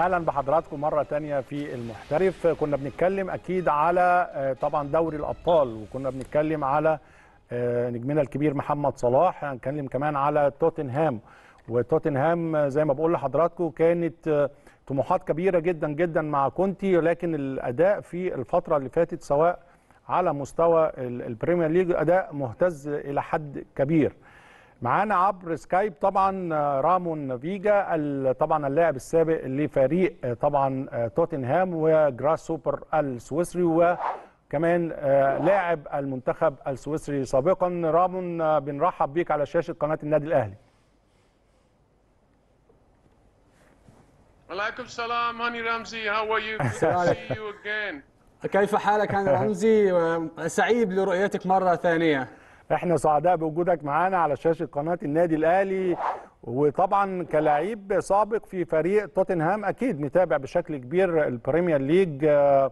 أهلا بحضراتكم مرة تانية في المحترف. كنا بنتكلم أكيد على آه، طبعا دوري الأبطال وكنا بنتكلم على آه، نجمنا الكبير محمد صلاح هنتكلم كمان على توتنهام. وتوتنهام آه، زي ما بقول لحضراتكم كانت طموحات كبيرة جدا جدا مع كونتي ولكن الأداء في الفترة اللي فاتت سواء على مستوى ال- البريمير ليج أداء مهتز إلى حد كبير. معانا عبر سكايب طبعا آه، رامون فيجا طبعا اللاعب السابق لفريق آه، طبعا آه، توتنهام وجراس هوبر السويسري وكمان لاعب المنتخب السويسري سابقا رامون بنرحب بيك على شاشة قناة النادي الأهلي Ramzy. How are you? Good to see you again. كيف حالك أنا رمزي سعيد لرؤيتك مرة ثانية إحنا سعداء بوجودك معانا على شاشة قناة النادي الأهلي. وطبعا كلاعب سابق في فريق توتنهام أكيد متابع بشكل كبير البريمير ليج. آه،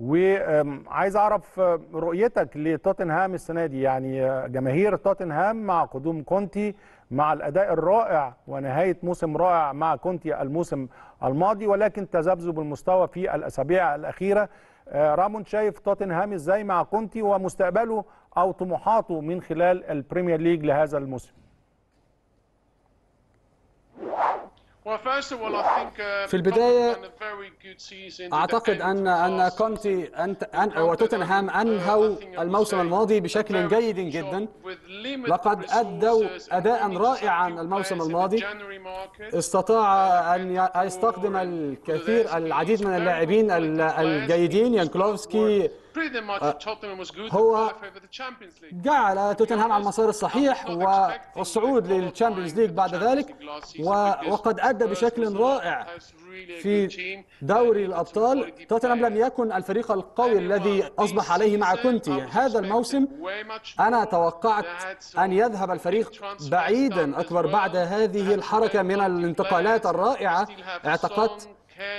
وعايز أعرف رؤيتك لتوتنهام السنة دي. يعني جماهير توتنهام مع قدوم كونتي مع الأداء الرائع ونهاية موسم رائع مع كونتي الموسم الماضي ولكن تذبذب المستوى في الأسابيع الأخيرة. آه، رامون شايف توتنهام إزاي مع كونتي ومستقبله أو طموحاته من خلال البريمير ليج لهذا الموسم. Uh, في البداية أعتقد أن أن كونتي. أنت أن وتوتنهام أنهوا الموسم الماضي بشكل جيد جدا. لقد أدوا أداء رائعا الموسم الماضي. استطاع أن ي- يستخدم الكثير العديد من اللاعبين ال- الجيدين. يانكلوفسكي هو جعل توتنهام على المسار الصحيح والصعود للتشامبيونز ليج بعد ذلك و- وقد أدى بشكل رائع في دوري الأبطال. توتنهام لم يكن الفريق القوي الذي أصبح عليه مع كونتي. هذا الموسم أنا توقعت أن يذهب الفريق بعيدا أكبر بعد هذه الحركة من الانتقالات الرائعة. اعتقدت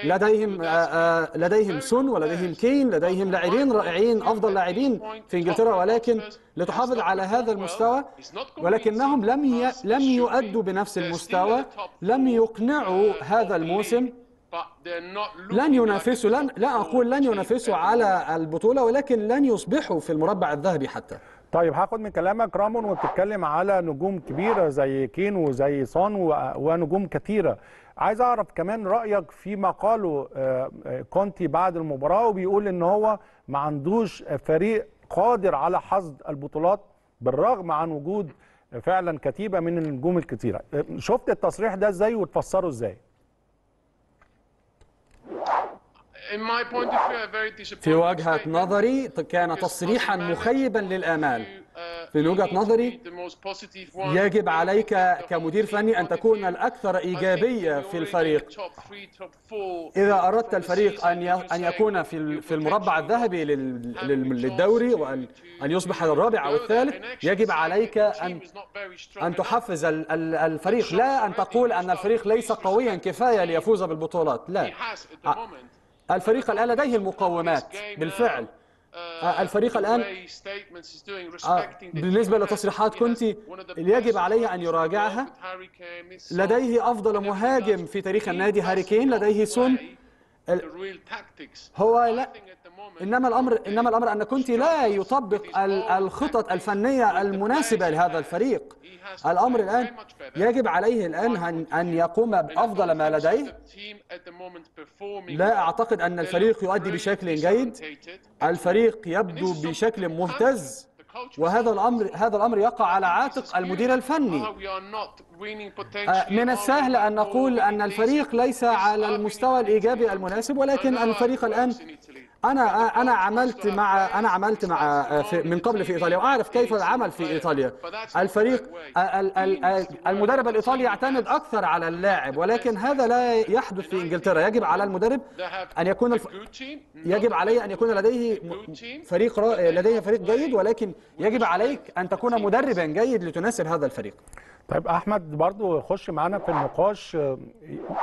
لديهم آه، آه، لديهم سون ولديهم كين لديهم لاعبين رائعين أفضل لاعبين في إنجلترا ولكن لتحافظ على هذا المستوى ولكنهم لم. لم يؤدوا بنفس المستوى لم يقنعوا هذا الموسم لن ينافسوا لن لا أقول لن ينافسوا على البطولة ولكن لن يصبحوا في المربع الذهبي حتى طيب هاخد من كلامك رامون وبتتكلم على نجوم كبيرة زي كين وزي صان ونجوم كثيرة عايز اعرف كمان رأيك فيما قاله آه، آه، كونتي بعد المباراة وبيقول إن هو ما عندوش فريق قادر على حصد البطولات بالرغم عن وجود فعلا كتيبة من النجوم الكثيره آه، شفت التصريح ده إزاي وتفسره إزاي؟ في وجهة نظري كان تصريحا مخيبا للآمال. في وجهة نظري يجب عليك كمدير فني أن تكون الأكثر إيجابية في الفريق. إذا أردت الفريق ي- أن يكون في في المربع الذهبي لل- لل- للدوري وأن أن يصبح الرابع أو الثالث يجب عليك أن أن تحفز ال- ال- الفريق. لا أن تقول أن الفريق ليس قويا كفاية ليفوز بالبطولات لا. الفريق الآن لديه المقومات بالفعل. الفريق الآن آه، بالنسبة لتصريحات كونتي يجب عليه أن يراجعها. لديه أفضل مهاجم في تاريخ النادي هاري كين لديه سون هو لا إنما الامر إنما الأمر أن كونتي لا يطبق ال- الخطط الفنية المناسبة لهذا الفريق. الأمر الآن يجب عليه الآن ان يقوم بأفضل ما لديه. لا أعتقد أن الفريق يؤدي بشكل جيد. الفريق يبدو بشكل مهتز. وهذا الامر هذا الأمر يقع على عاتق المدير الفني. من السهل أن نقول أن الفريق ليس على المستوى الإيجابي المناسب ولكن الفريق الآن أنا أنا عملت مع أنا عملت مع في من قبل في إيطاليا وأعرف كيف العمل في إيطاليا. الفريق ال- ال- ال- المدرب الإيطالي يعتمد أكثر على اللاعب ولكن هذا لا يحدث في إنجلترا. يجب على المدرب أن يكون الف... يجب عليه أن يكون لديه فريق را... لديه فريق جيد ولكن يجب عليك أن تكون مدربا جيد لتناسب هذا الفريق. طيب أحمد برضو خش معانا في النقاش. آه،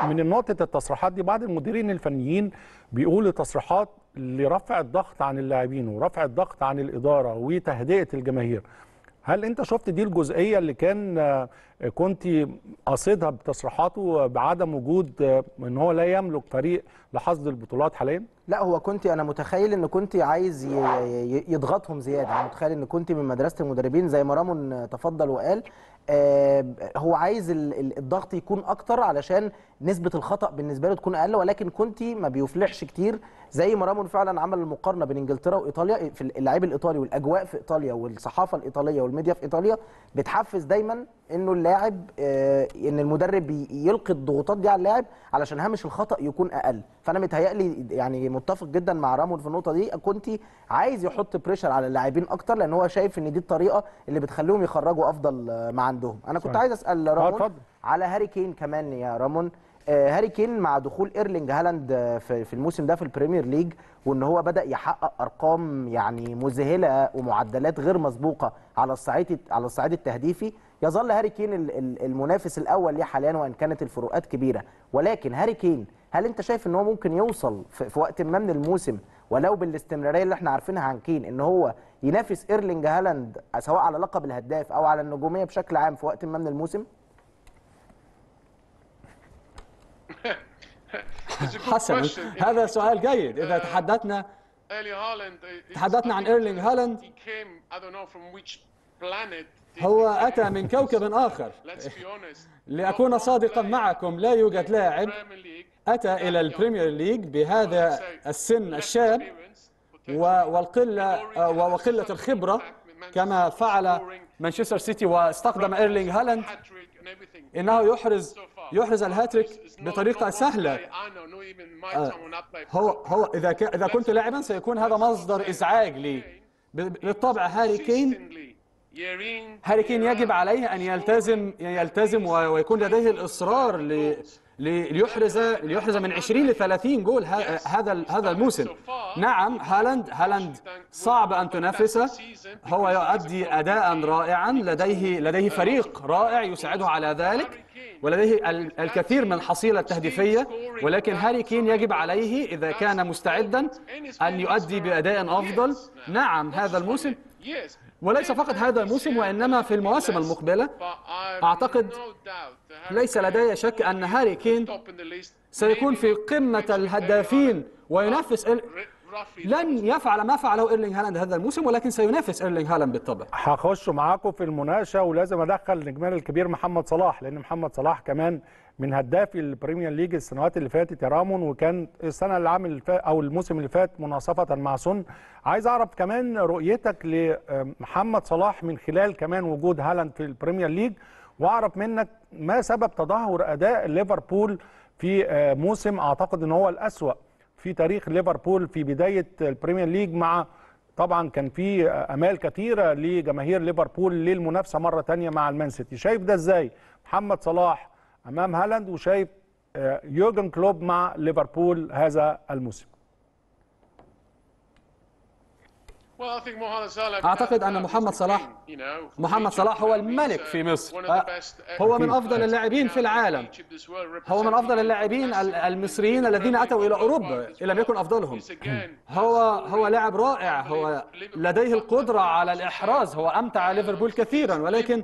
من نقطة التصريحات دي بعض المديرين الفنيين بيقولوا تصريحات لرفع الضغط عن اللاعبين ورفع الضغط عن الإدارة وتهدئة الجماهير. هل أنت شفت دي الجزئية اللي كان آه، كنت قاصدها بتصريحاته بعدم وجود آه، إن هو لا يملك فريق لحصد البطولات حاليا؟ لا هو كنت أنا متخيل إن كنت عايز يضغطهم زيادة. أنا متخيل إن كنت من مدرسة المدربين زي ما رامون تفضل وقال آه، هو عايز ال- ال- الضغط يكون أكتر علشان نسبة الخطأ بالنسبة له تكون أقل ولكن كنت ما بيفلحش كتير زي ما رامون فعلا عمل المقارنة بين إنجلترا وإيطاليا في اللعيب الإيطالي والأجواء في إيطاليا والصحافة الإيطالية والميديا في إيطاليا بتحفز دايما إنه اللاعب آه، إن المدرب يلقي الضغوطات دي على اللاعب علشان هامش الخطأ يكون أقل. فأنا متهيألي يعني متفق جدا مع رامون في النقطة دي. كنت عايز يحط pressure على اللاعبين أكتر لأن هو شايف إن دي الطريقة اللي بتخليهم يخرجوا أفضل آه، ما عندهم. أنا كنت صحيح. عايز أسأل آه رامون على هاري كين كمان يا رامون. آه، هاري كين مع دخول إيرلينج هالاند آه، في الموسم ده في البريمير ليج وإن هو بدأ يحقق أرقام يعني مذهلة ومعدلات غير مسبوقة على الصعيد على الصعيد التهديفي. يظل هاري كين ال- ال- المنافس الأول ليه حاليا وإن كانت الفروقات كبيرة. ولكن هاري كين هل أنت شايف إن هو ممكن يوصل في وقت ما من الموسم ولو بالاستمرارية اللي إحنا عارفينها عن كين إن هو ينافس إيرلينج هالاند سواء على لقب الهداف أو على النجومية بشكل عام في وقت ما من الموسم؟ حسنا. هذا سؤال جيد إذا تحدثنا uh, it's تحدثنا عن إيرلينج هالاند. هو أتى. من كوكب آخر. لأكون صادقا معكم لا يوجد لاعب أتى إلى البريمير ليج بهذا السن الشاب والقلة آه، وقلة الخبرة كما فعل مانشستر سيتي واستخدم إيرلينج هالاند إنه يحرز يحرز الهاتريك بطريقة سهلة. هو هو إذا ك- إذا كنت لاعبا سيكون هذا مصدر إزعاج لي. بالطبع هاري كين هاري كين يجب عليه أن يلتزم يلتزم ويكون لديه ل- ليحرز ليحرز من 20 ل 30 جول هذا هذا الموسم. نعم هالاند هالاند صعب أن تنافسه. هو يؤدي أداء رائعا. لديه لديه فريق رائع يساعده على ذلك. ولديه ال- الكثير من الحصيلة التهديفية. ولكن هاري كين يجب عليه إذا كان مستعدا أن يؤدي بأداء أفضل. نعم هذا الموسم وليس فقط هذا الموسم وإنما في المواسم المقبلة. أعتقد ليس لدي شك أن هاري كين سيكون في قمة الهدافين وينافس إل... لن يفعل ما فعله إيرلينغ هالاند هذا الموسم ولكن سينافس إيرلينغ هالاند بالطبع. هخش معاكم في المناقشة ولازم أدخل نجمنا الكبير محمد صلاح لأن محمد صلاح كمان من هدافي البريمير ليج السنوات اللي فاتت يا رامون وكان السنة اللي عامل أو الموسم اللي فات مناصفة مع سون. عايز أعرف كمان رؤيتك لمحمد صلاح من خلال كمان وجود هالاند في البريمير ليج وأعرف منك ما سبب تدهور أداء ليفربول في آه، موسم أعتقد إن هو الأسوأ في تاريخ ليفربول في بداية البريمير ليج مع طبعا كان في أمال كثيرة لجماهير ليفربول للمنافسة مرة تانية مع المان سيتي. شايف ده إزاي؟ محمد صلاح أمام هالاند وشايف آه، يورجن كلوب مع ليفربول هذا الموسم. أعتقد أن محمد صلاح محمد صلاح هو الملك في مصر. آه، هو من أفضل اللاعبين في العالم. هو من أفضل اللاعبين ال- المصريين الذين أتوا إلى أوروبا إن لم يكن أفضلهم. هو هو لاعب رائع. هو لديه القدرة على الإحراز. هو أمتع ليفربول كثيرا. ولكن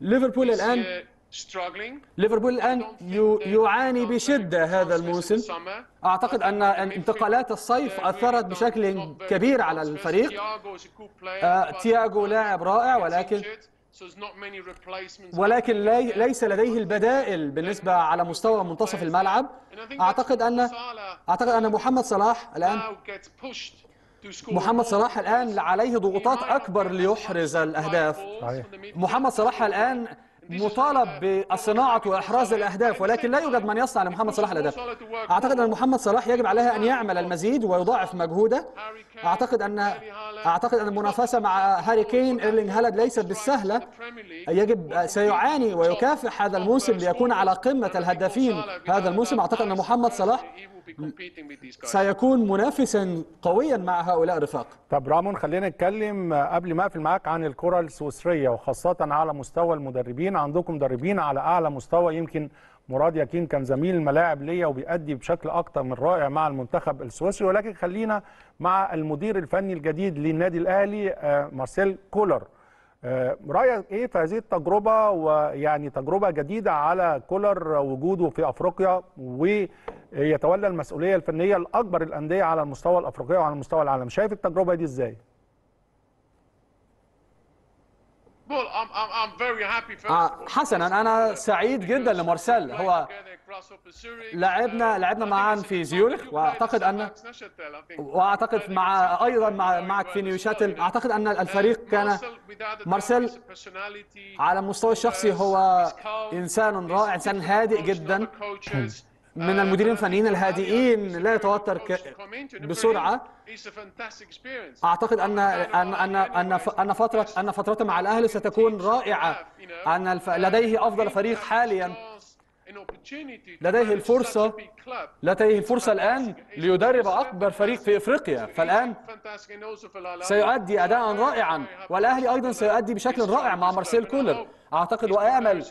ليفربول الآن ليفربول الآن يعاني بشدة هذا الموسم. أعتقد أن انتقالات الصيف أثرت بشكل كبير على الفريق. آه، تياغو لاعب رائع ولكن ولكن لي ليس لديه البدائل بالنسبة على مستوى منتصف الملعب. أعتقد أن أعتقد أن محمد صلاح الآن محمد صلاح الآن عليه ضغوطات أكبر ليحرز الأهداف. محمد صلاح الآن مطالب بصناعة وإحراز الأهداف ولكن لا يوجد من يصنع لمحمد صلاح الأهداف. أعتقد أن محمد صلاح يجب عليه أن يعمل المزيد ويضاعف مجهوده. أعتقد أن أعتقد أن المنافسة مع هاري كين إيرلينغ هالاند ليست بالسهلة يجب سيعاني ويكافح هذا الموسم ليكون على قمة الهدافين هذا الموسم. أعتقد أن محمد صلاح سيكون منافسا قويا مع هؤلاء الرفاق. طب رامون خلينا نتكلم آه، قبل ما أقفل معاك عن الكرة السويسرية وخاصة على مستوى المدربين. عندكم مدربين على أعلى مستوى يمكن مراد يقين كان زميل الملاعب ليا وبيأدي بشكل أكتر من رائع مع المنتخب السويسري. ولكن خلينا مع المدير الفني الجديد للنادي الأهلي آه، مارسيل كولر. آه، رأيك إيه في هذه التجربة؟ ويعني تجربة جديدة على كولر وجوده في أفريقيا ويتولى المسؤولية الفنية لاكبر الأندية على المستوى الأفريقي وعلى مستوى العالم. شايف التجربة دي إزاي؟ آه،. حسنا. أنا سعيد جدا لمارسيل. هو لعبنا لعبنا معا في زيورخ وأعتقد ان وأعتقد مع أيضا مع معك في نيوشاتل أعتقد أن الفريق كان مارسيل على المستوى الشخصي هو إنسان رائع إنسان هادئ جدا. من المديرين الفنيين الهادئين لا يتوتر بسرعة. أعتقد ان ان ان أن أن فتره أن فترته مع الأهلي ستكون رائعة. أن. لديه أفضل فريق حاليا. لديه الفرصة لديه الفرصة الآن ليدرب أكبر فريق في إفريقيا. فالآن سيؤدي أداء رائعا. والأهلي أيضا سيؤدي بشكل رائع مع مارسيل كولر. أعتقد وأمل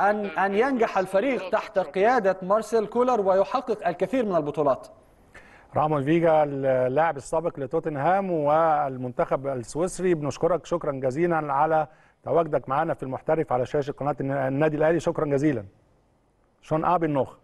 أن أن ينجح الفريق تحت قيادة مارسيل كولر ويحقق الكثير من البطولات. رامون فيجا اللاعب السابق لتوتنهام والمنتخب السويسري. بنشكرك شكرا جزيلا على تواجدك معنا في المحترف على شاشة قناة النادي الأهلي. شكرا جزيلا. schon Abend noch.